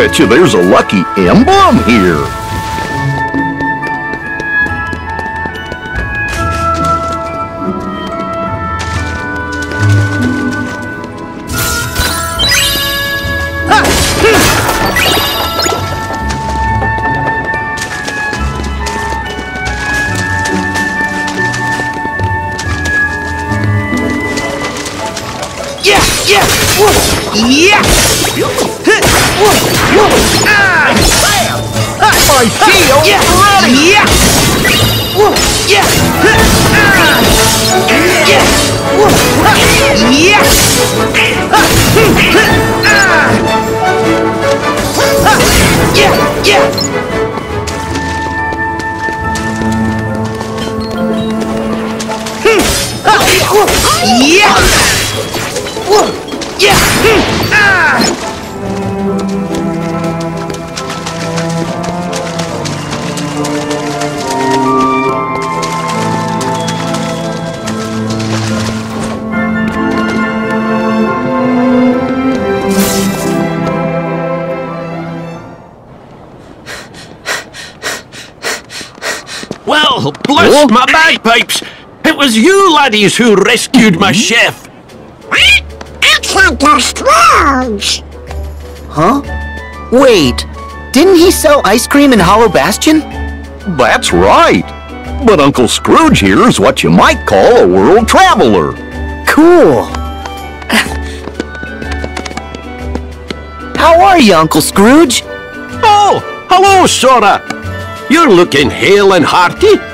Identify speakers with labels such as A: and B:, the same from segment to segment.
A: bet you there's a lucky emblem here.
B: Yeah,
A: ready!
B: yeah.
C: Was you laddies who rescued my hmm? chef.
D: What? Uncle Scrooge.
E: Huh? Wait, didn't he sell ice cream in Hollow Bastion?
A: That's right. But Uncle Scrooge here is what you might call a world traveler.
E: Cool. How are you, Uncle Scrooge?
C: Oh, hello, Sora. You're looking hale and hearty.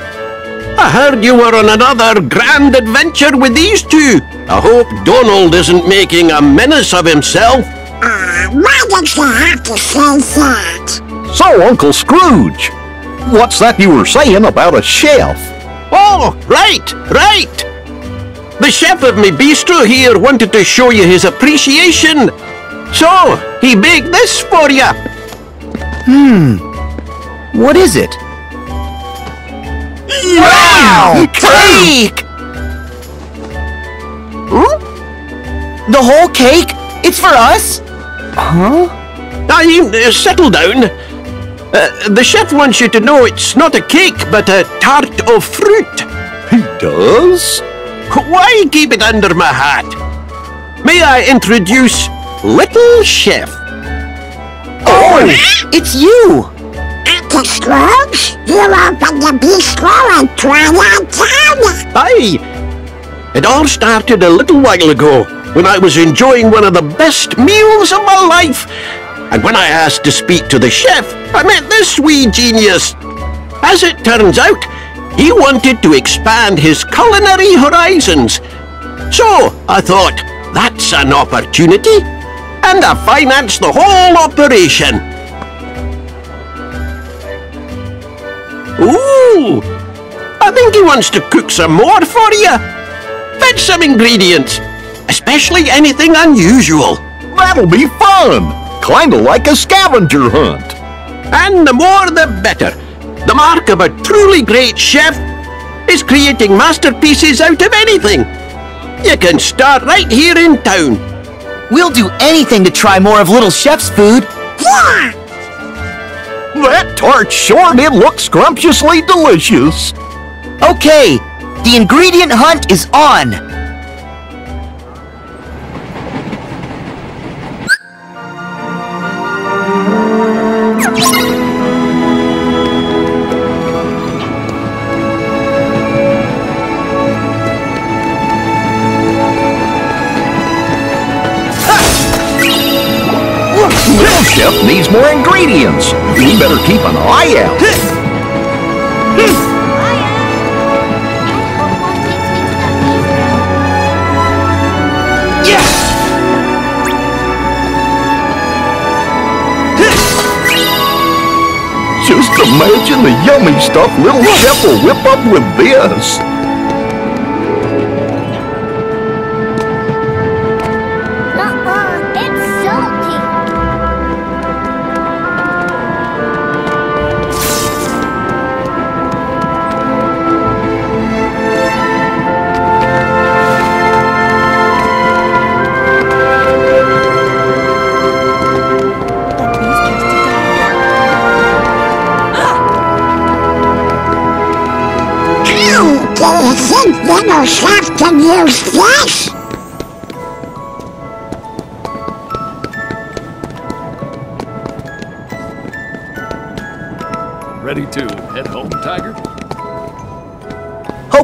C: I heard you were on another grand adventure with these two. I hope Donald isn't making a menace of himself.
D: Ah, why did you have to say that?
A: So, Uncle Scrooge, what's that you were saying about a chef?
C: Oh, right, right. The chef of my bistro here wanted to show you his appreciation. So, he baked this for you. Hmm.
E: What is it?
A: Wow!
E: Cake! The whole cake? It's for us? Huh?
C: Now, you uh, settle down. Uh, the chef wants you to know it's not a cake, but a tart of fruit.
A: He does?
C: Why keep it under my hat? May I introduce Little Chef?
E: Oh, it's you!
D: Scrooge, you opened the bistro tried on town.
C: Aye. It all started a little while ago when I was enjoying one of the best meals of my life. And when I asked to speak to the chef, I met this wee genius. As it turns out, he wanted to expand his culinary horizons. So I thought, that's an opportunity. And I financed the whole operation. Ooh, I think he wants to cook some more for you. Fetch some ingredients, especially anything unusual.
A: That'll be fun! Kinda like a scavenger hunt.
C: And the more the better. The mark of a truly great chef is creating masterpieces out of anything. You can start right here in town.
E: We'll do anything to try more of Little Chef's food.
D: Yeah!
A: That tart sure did look scrumptiously delicious.
E: Okay, the ingredient hunt is on.
A: Eye.
B: Yeah!
A: Just imagine the yummy stuff Little Chef will whip up with this.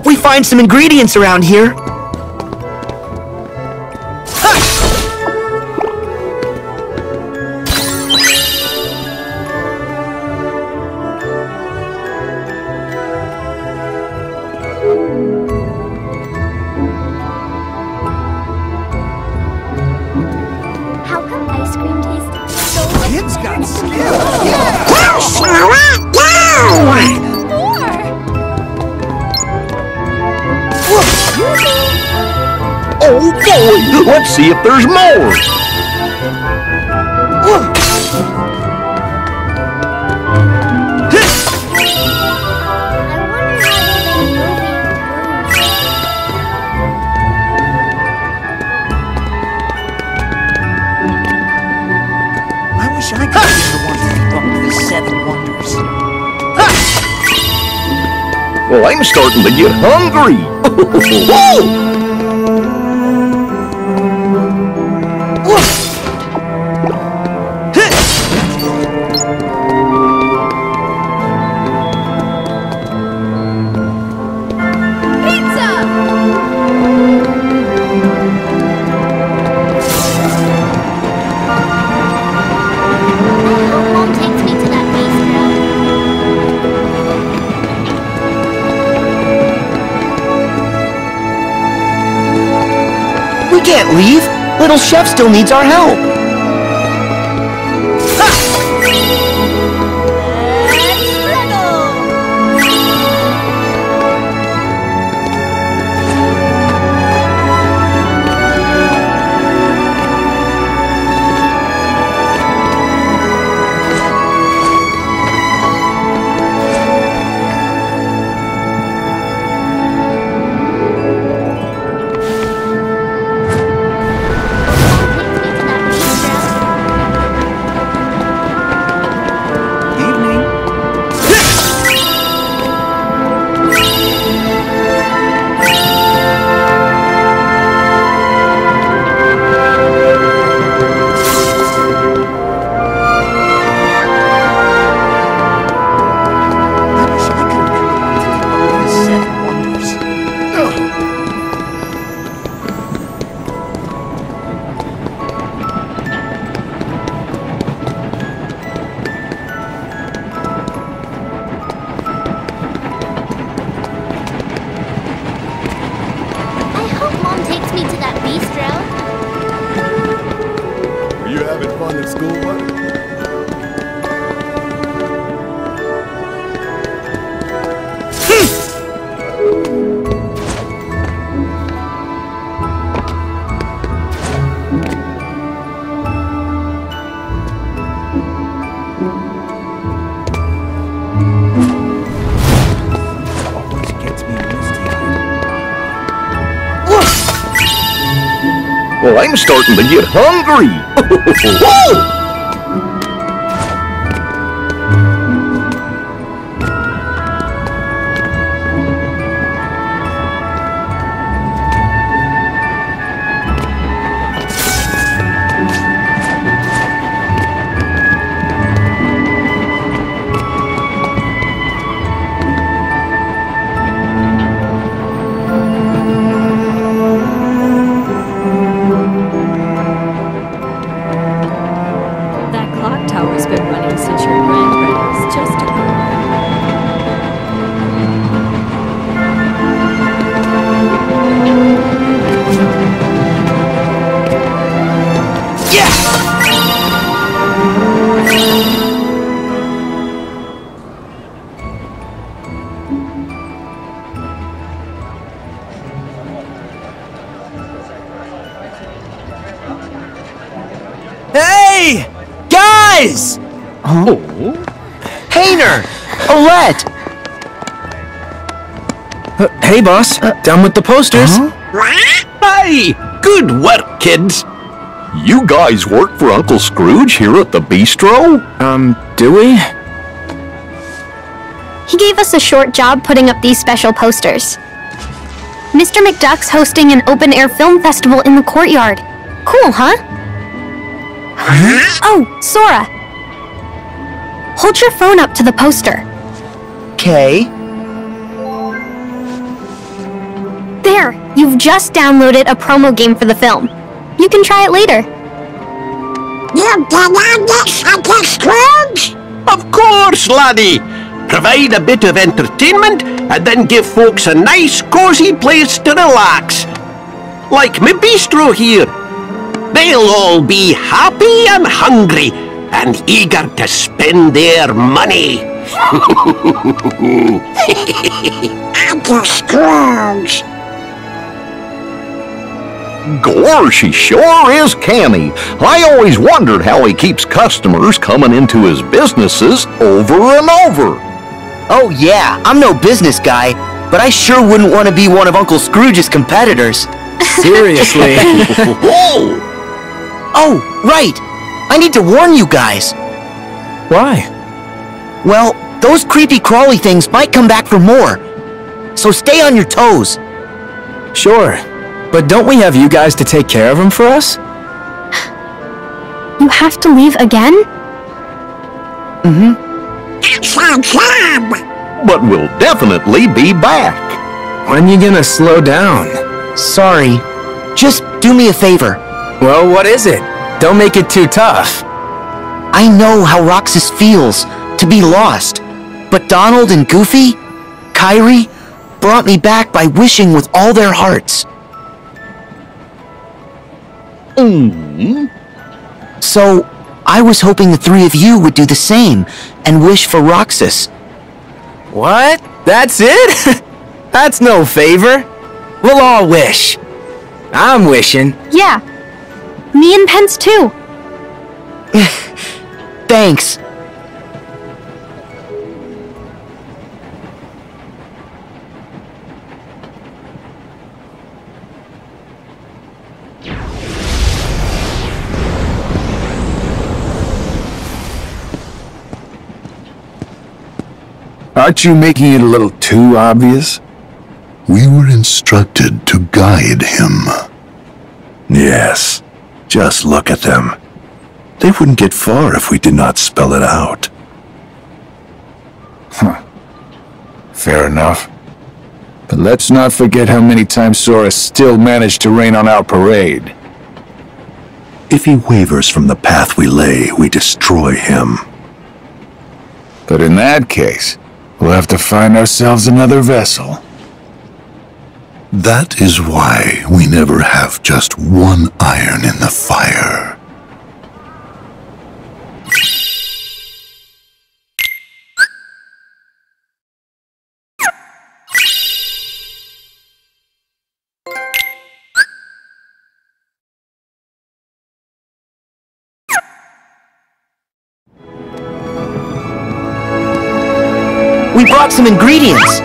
E: Hope we find some ingredients around here.
A: Oh boy, let's see if there's more.
F: I wonder how they've
B: I wish I could be the one the seven wonders.
A: Well, I'm starting to get hungry.
E: can't leave. Little Chef still needs our help.
A: I'm starting to get hungry.
E: Hey,
G: boss. Down with the posters.
C: Hey, good work, kids.
A: You guys work for Uncle Scrooge here at the bistro?
G: Um, do we?
H: He gave us a short job putting up these special posters. Mr. McDuck's hosting an open air film festival in the courtyard. Cool, huh? Oh, Sora. Hold your phone up to the poster.
E: Okay.
H: You've just downloaded a promo game for the film. You can try it later.
D: You can on this, Uncle Scrooge?
C: Of course, laddie. Provide a bit of entertainment and then give folks a nice, cozy place to relax. Like my bistro here. They'll all be happy and hungry and eager to spend their money.
D: Uncle Scrooge.
A: Gosh, he sure is canny. I always wondered how he keeps customers coming into his businesses over and over.
E: Oh yeah, I'm no business guy, but I sure wouldn't want to be one of Uncle Scrooge's competitors.
G: Seriously. Whoa!
E: Oh, right! I need to warn you guys.
G: Why?
E: Well, those creepy crawly things might come back for more. So stay on your toes.
G: Sure. But don't we have you guys to take care of them for us?
H: You have to leave again? Mm-hmm.
D: That's our job.
A: But we'll definitely be back.
G: When you gonna slow down?
E: Sorry. Just do me a favor.
G: Well, what is it? Don't make it too tough.
E: I know how Roxas feels to be lost, but Donald and Goofy, Kairi, brought me back by wishing with all their hearts. Mm. So, I was hoping the three of you would do the same and wish for Roxas.
G: What? That's it? That's no favor. We'll all wish. I'm wishing.
H: Yeah. Me and Pence too.
E: Thanks.
I: Aren't you making it a little too obvious? We were instructed to guide him. Yes. Just look at them. They wouldn't get far if we did not spell it out. Huh. Fair enough. But let's not forget how many times Sora still managed to rain on our parade. If he wavers from the path we lay, we destroy him. But in that case, we'll have to find ourselves another vessel. That is why we never have just one iron in the fire.
E: some ingredients.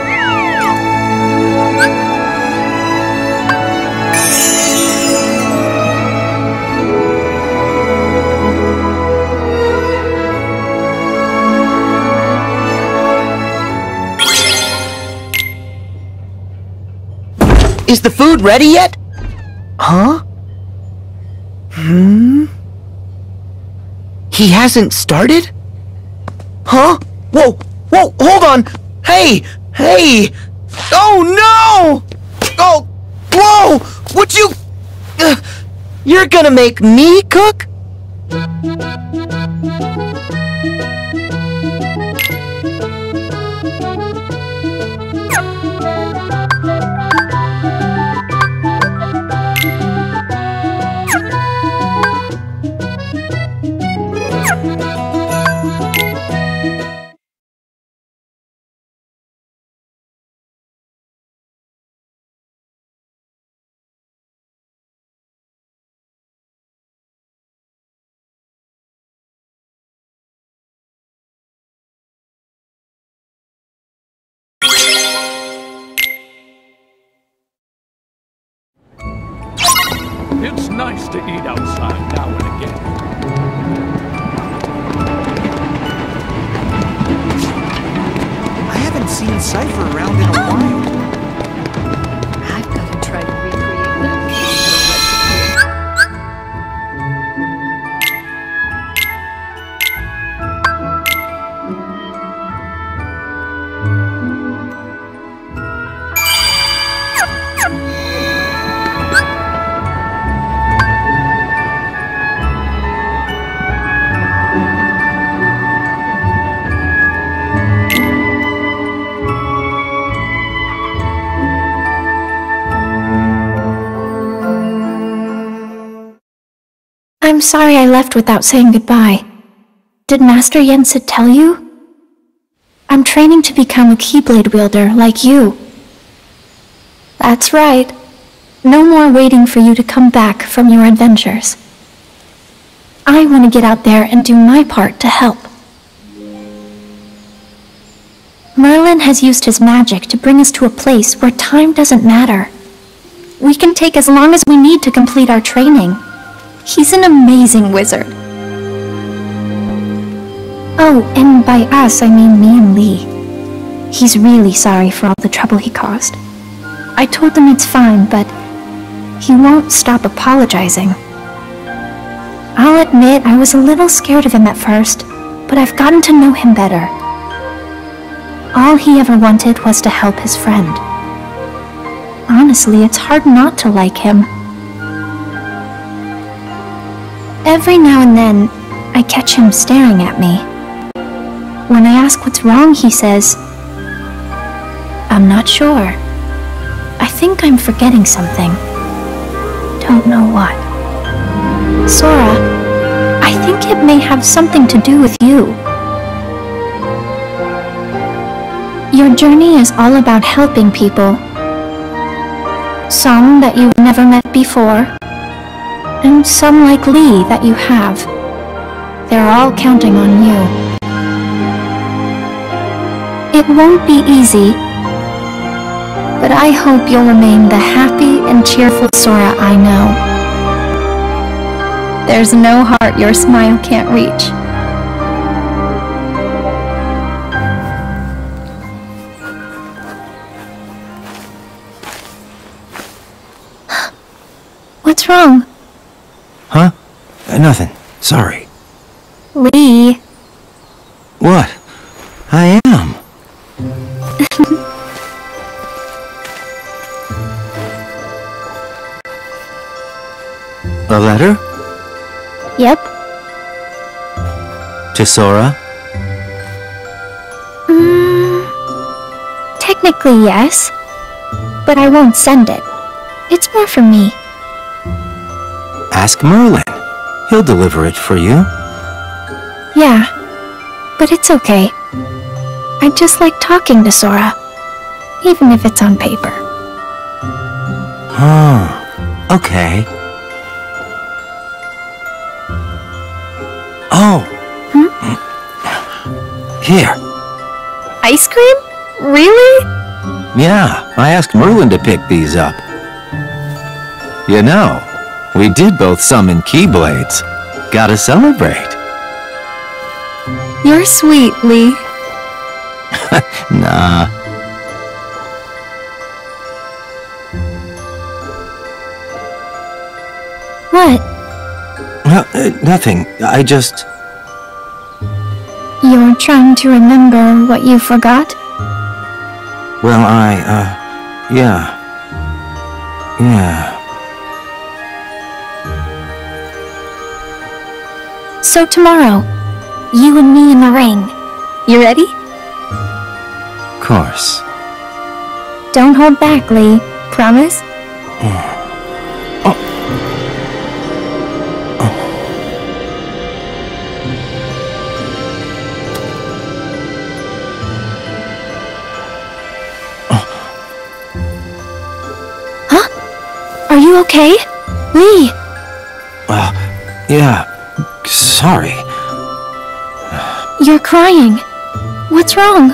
E: Is the food ready yet? Huh? Hmm? He hasn't started? Huh? Whoa! Whoa! Hold on! Hey, hey! Oh no! Oh, whoa! Would you... Uh, you're gonna make me cook?
F: I'm sorry I left without saying goodbye. Did Master Yensid tell you? I'm training to become a Keyblade wielder like you. That's right. No more waiting for you to come back from your adventures. I want to get out there and do my part to help. Merlin has used his magic to bring us to a place where time doesn't matter. We can take as long as we need to complete our training. He's an amazing wizard. Oh, and by us, I mean me and Lea. He's really sorry for all the trouble he caused. I told him it's fine, but he won't stop apologizing. I'll admit I was a little scared of him at first, but I've gotten to know him better. All he ever wanted was to help his friend. Honestly, it's hard not to like him. Every now and then, I catch him staring at me. When I ask what's wrong, he says, I'm not sure. I think I'm forgetting something. Don't know what. Sora, I think it may have something to do with you. Your journey is all about helping people. Some that you've never met before, and some like Lea that you have. They're all counting on you. It won't be easy, but I hope you'll remain the happy and cheerful Sora I know. There's no heart your smile can't reach. What's wrong?
J: Huh? Uh, nothing. Sorry.
F: Lea.
J: What? I am. A letter?
F: Yep.
J: To Sora?
F: Mm, technically, yes. But I won't send it. It's more for me.
J: Ask Merlin. He'll deliver it for you.
F: Yeah. But it's okay. I just like talking to Sora. Even if it's on paper.
J: Huh. Okay. Oh. Hmm? Here.
F: Ice cream? Really?
J: Yeah, I asked Merlin to pick these up. You know, we did both summon Keyblades. Gotta celebrate.
F: You're sweet, Lea.
J: nah.
F: What?
J: Well, uh, nothing. I just...
F: You're trying to remember what you forgot?
J: Well, I, uh... Yeah. Yeah.
F: So tomorrow, you and me in the ring. You ready?
J: Of course.
F: Don't hold back, Lea. Promise? Huh? Are you okay? Lea!
J: Uh, yeah. Sorry.
F: You're crying. What's wrong?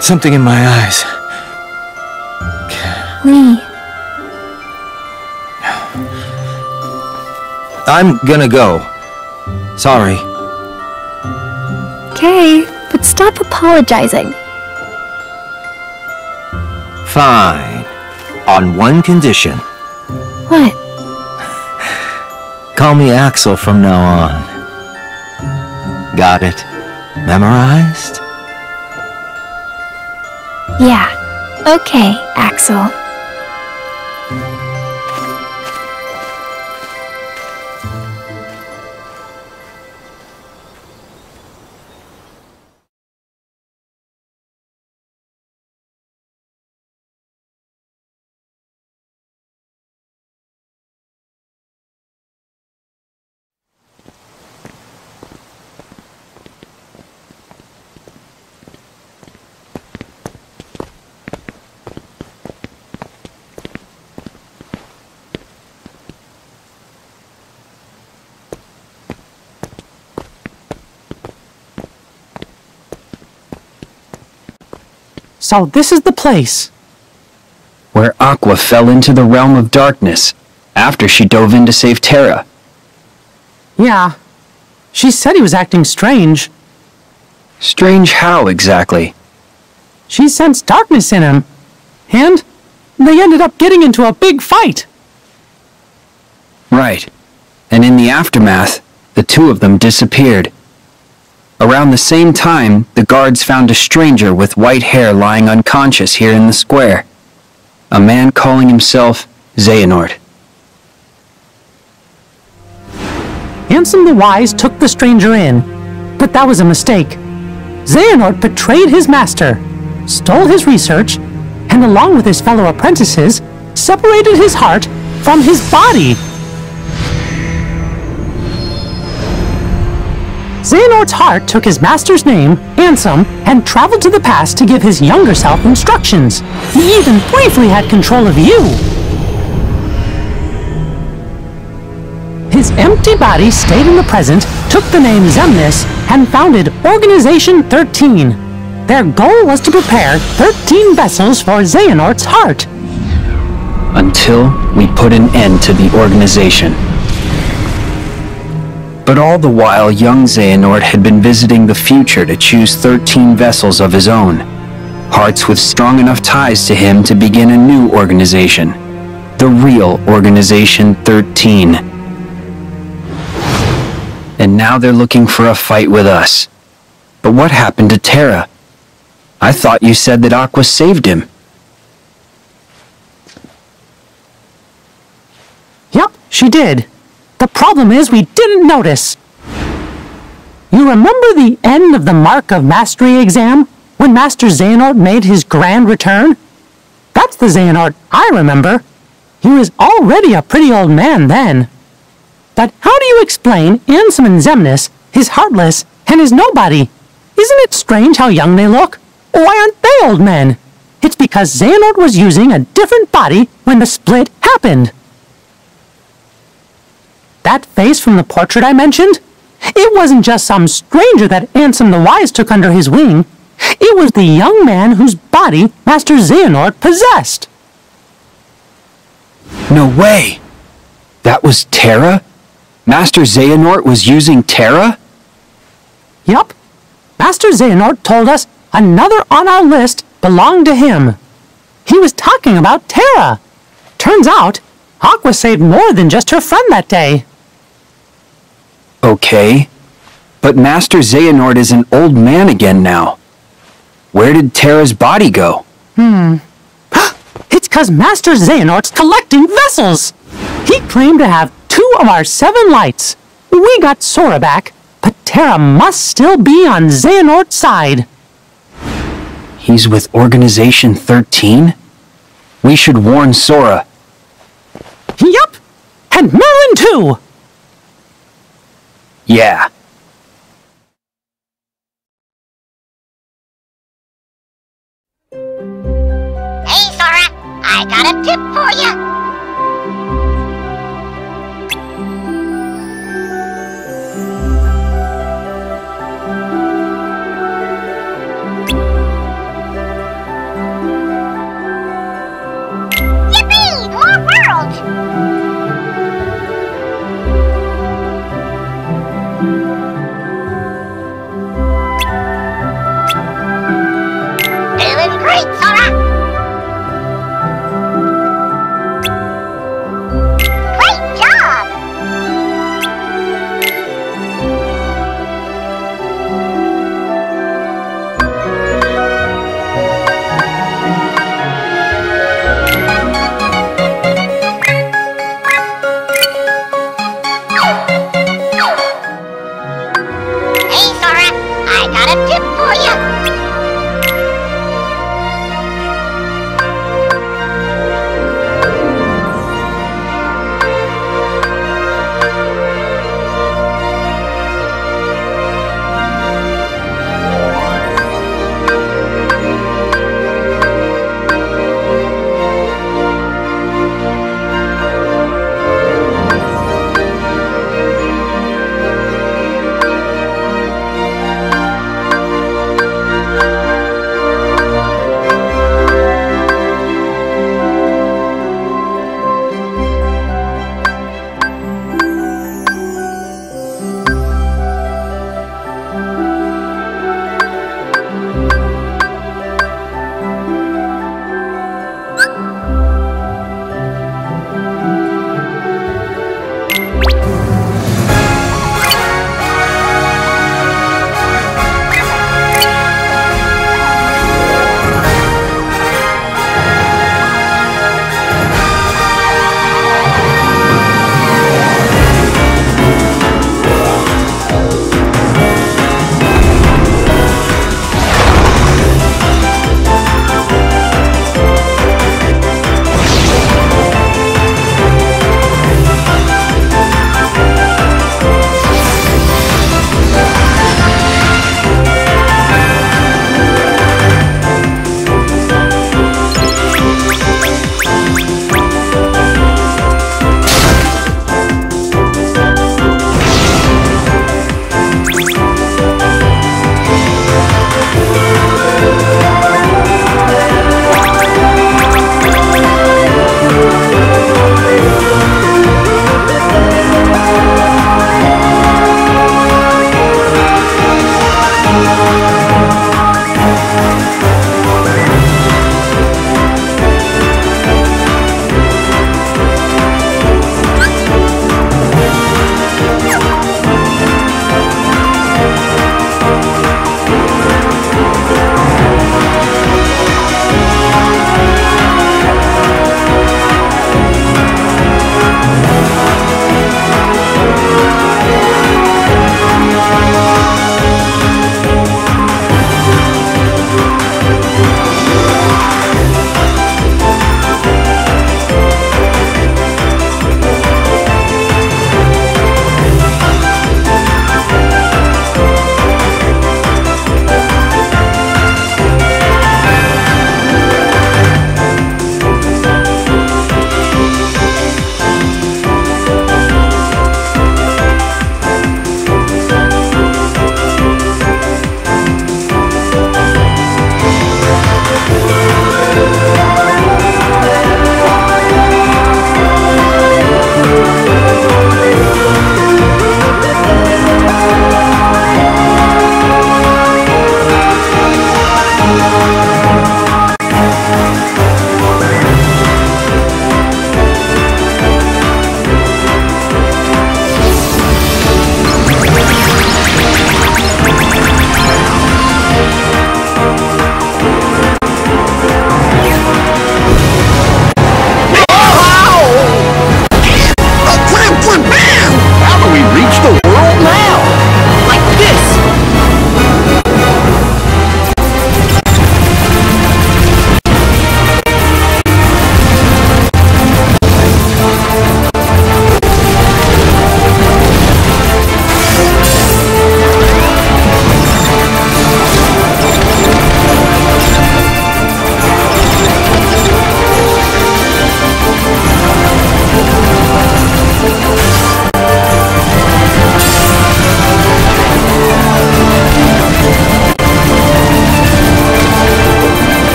J: Something in my eyes.
F: Lea.
J: I'm gonna go. Sorry.
F: Okay, but stop apologizing.
J: Fine. On one condition.
F: What?
J: Call me Axel from now on. Got it? Memorized?
F: Yeah. Okay, Axel.
K: So this is the place where Aqua fell into the realm of darkness after she dove in to save Terra.
L: Yeah. She said he was acting strange.
K: Strange how exactly?
L: She sensed darkness in him. And they ended up getting into a big fight.
K: Right. And in the aftermath, the two of them disappeared. Around the same time, the guards found a stranger with white hair lying unconscious here in the square. A man calling himself Xehanort.
L: Ansem the Wise took the stranger in, but that was a mistake. Xehanort betrayed his master, stole his research, and along with his fellow apprentices, separated his heart from his body. Xehanort's heart took his master's name, Ansem, and traveled to the past to give his younger self instructions. He even briefly had control of you. His empty body stayed in the present, took the name Xemnas, and founded Organization 13. Their goal was to prepare 13 vessels for Xehanort's heart.
K: Until we put an end to the organization. But all the while, young Xehanort had been visiting the future to choose 13 vessels of his own. Hearts with strong enough ties to him to begin a new organization. The real Organization 13. And now they're looking for a fight with us. But what happened to Terra? I thought you said that Aqua saved him.
L: Yep, she did. The problem is we didn't notice. You remember the end of the Mark of Mastery exam when Master Xehanort made his grand return? That's the Xehanort I remember. He was already a pretty old man then. But how do you explain Ansem and Xemnas, his heartless, and his nobody? Isn't it strange how young they look? Why aren't they old men? It's because Xehanort was using a different body when the split happened. That face from the portrait I mentioned? It wasn't just some stranger that Ansem the Wise took under his wing. It was the young man whose body Master Xehanort possessed.
K: No way! That was Terra? Master Xehanort was using Terra?
L: Yup. Master Xehanort told us another on our list belonged to him. He was talking about Terra. Turns out, Aqua saved more than just her friend that day.
K: Okay. But Master Xehanort is an old man again now. Where did Terra's body go?
L: Hmm. it's cause Master Xehanort's collecting vessels! He claimed to have two of our seven lights. We got Sora back, but Terra must still be on Xehanort's side.
K: He's with Organization 13? We should warn Sora.
L: Yup! And Merlin too!
K: Yeah. Hey, Sora! I got a tip for you!